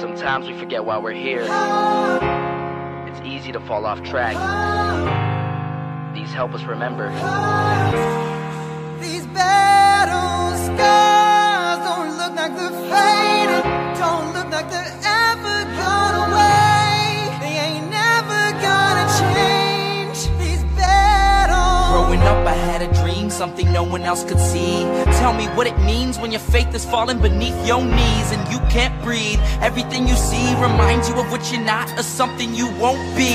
Sometimes we forget why we're here. It's easy to fall off track. These help us remember. These something no one else could see. Tell me what it means when your faith is falling beneath your knees and you can't breathe. Everything you see reminds you of what you're not or something you won't be.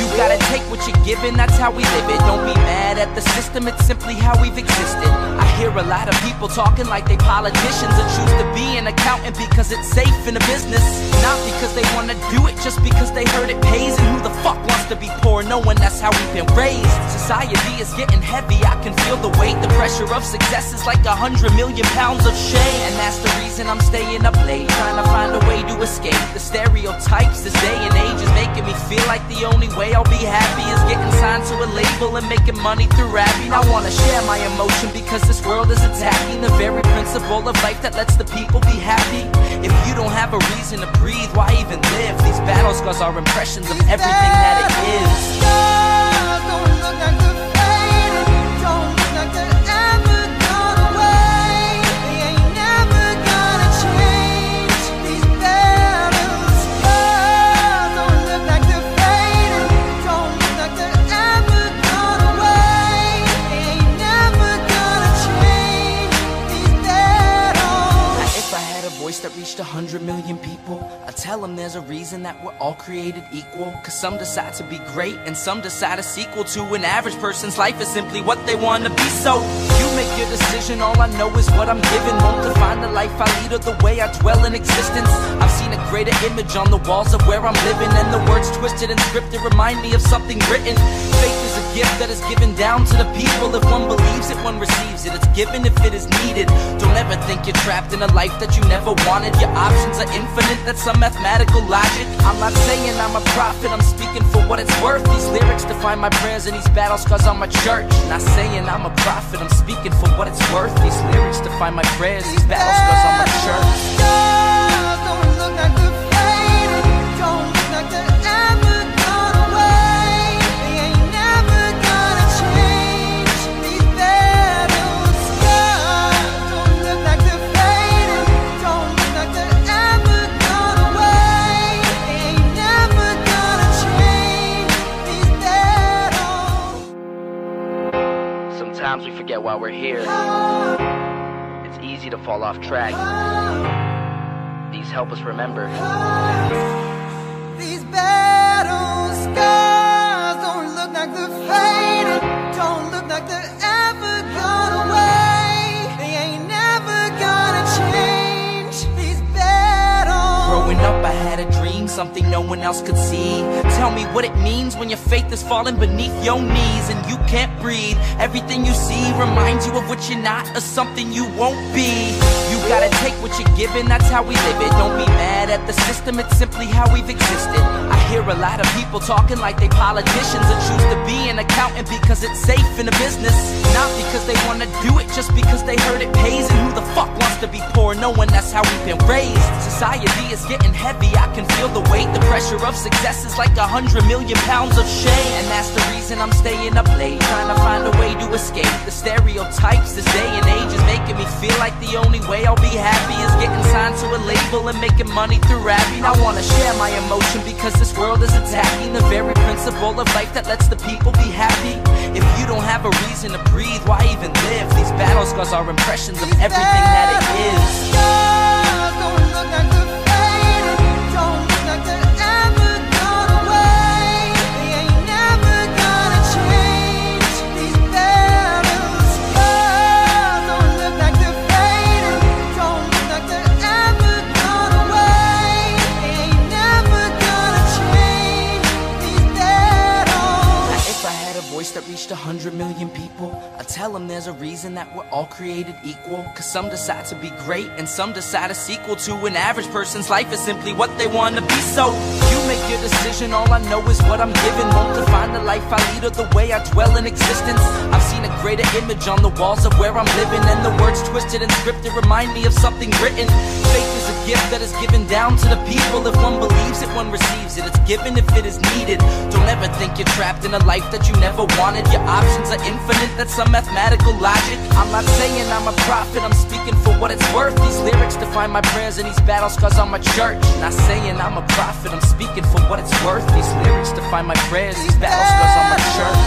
You gotta take what you're given, that's how we live it. Don't be mad at the system, it's simply how we've existed. I hear a lot of people talking like they politicians and choose to be an accountant because it's safe in a business. Not because they wanna do it, just because they heard it pays. And who the fuck wants to be poor knowing that's how we've been raised? Society is getting heavy, I can feel the weight. The pressure of success is like a hundred million pounds of shame. And that's the reason I'm staying up late, trying to find a way to escape the stereotypes. This day and age is making me feel like the only way I'll be happy is getting signed to a label and making money through rapping. I wanna share my emotion because this world is attacking the very principle of life that lets the people be happy. If you don't have a reason to breathe, why even live? These battle scars are impressions of everything that it is. 100 million people. I tell them there's a reason that we're all created equal. Cause some decide to be great, and some decide a sequel to an average person's life is simply what they want to be. So, you make your decision, all I know is what I'm given. Won't define the life I lead or the way I dwell in existence. I've seen a greater image on the walls of where I'm living, and the words twisted and scripted remind me of something written. Faith is gift that is given down to the people. If one believes it, one receives it. It's given if it is needed. Don't ever think you're trapped in a life that you never wanted. Your options are infinite, that's some mathematical logic. I'm not saying I'm a prophet, I'm speaking for what it's worth. These lyrics define my prayers and these battles cause I'm a church. Not saying I'm a prophet, I'm speaking for what it's worth. These lyrics define my prayers, these battles cause I'm a Sometimes we forget why we're here. It's easy to fall off track. These help us remember. These battle scars don't look like they're faded, don't look like they're dream, something no one else could see. Tell me what it means when your faith is falling beneath your knees and you can't breathe. Everything you see reminds you of what you're not or something you won't be. You gotta take what you're given, that's how we live it. Don't be mad at the system, it's simply how we've existed. I a lot of people talking like they politicians and choose to be an accountant because it's safe in a business. Not because they wanna do it, just because they heard it pays. And who the fuck wants to be poor knowing that's how we've been raised? Society is getting heavy, I can feel the weight. The pressure of success is like a hundred million pounds of shame. And that's the reason I'm staying up late, trying to find a way to escape the stereotypes. This day and age is making me feel like the only way I'll be happy is getting signed to a label and making money through rapping. I wanna share my emotion because this world is attacking the very principle of life that lets the people be happy. If you don't have a reason to breathe, why even live? These battle scars are impressions of everything that it is. People, I'd tell them there's a reason that we're all created equal. Cause some decide to be great and some decide a sequel to an average person's life is simply what they wanna be. So you make your decision, all I know is what I'm given. Won't define the life I lead or the way I dwell in existence. I've seen a greater image on the walls of where I'm living, and the words twisted and scripted remind me of something written. Faith is gift that is given down to the people. If one believes it, one receives it. It's given if it is needed. Don't ever think you're trapped in a life that you never wanted. Your options are infinite, that's some mathematical logic. I'm not saying I'm a prophet, I'm speaking for what it's worth. These lyrics define my prayers and these battle scars on my church. Not saying I'm a prophet, I'm speaking for what it's worth. These lyrics define my prayers, these battle scars on my church.